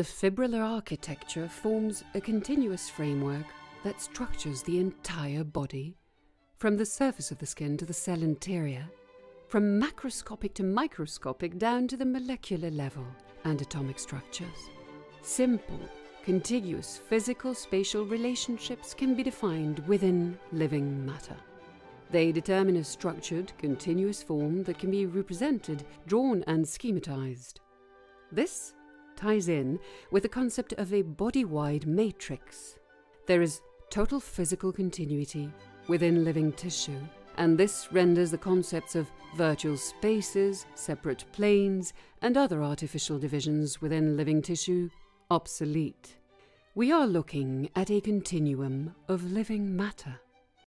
The fibrillar architecture forms a continuous framework that structures the entire body, from the surface of the skin to the cell interior, from macroscopic to microscopic down to the molecular level and atomic structures. Simple, contiguous physical spatial relationships can be defined within living matter. They determine a structured, continuous form that can be represented, drawn, and schematized. This ties in with the concept of a body wide matrix. There is total physical continuity within living tissue, and this renders the concepts of virtual spaces, separate planes, and other artificial divisions within living tissue obsolete. We are looking at a continuum of living matter.